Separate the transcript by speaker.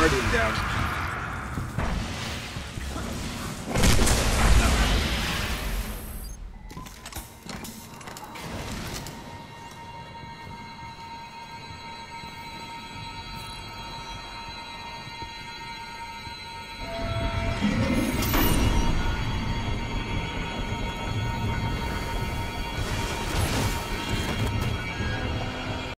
Speaker 1: guardian down.